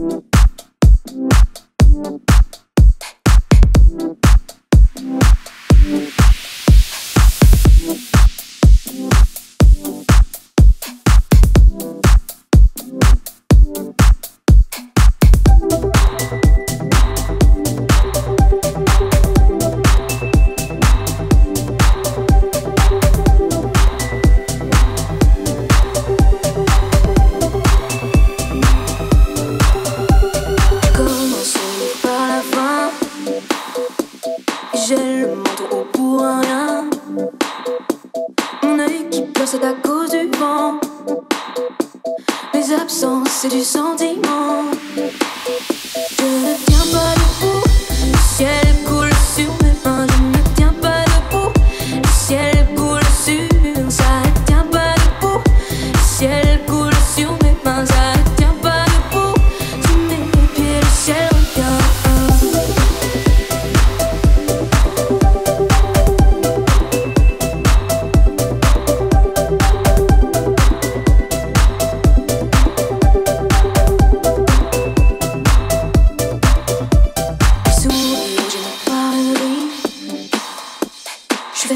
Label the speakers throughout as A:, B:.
A: you absence, c'est du sentiment. Je ne tiens pas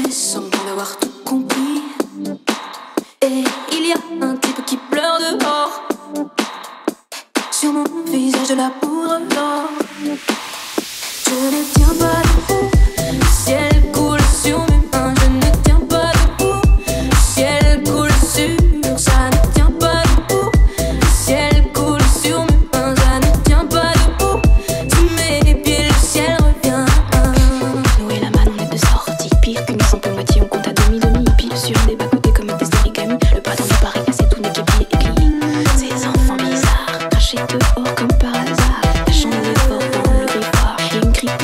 A: fait semblant d'avoir tout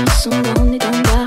B: so lonely, don't lie.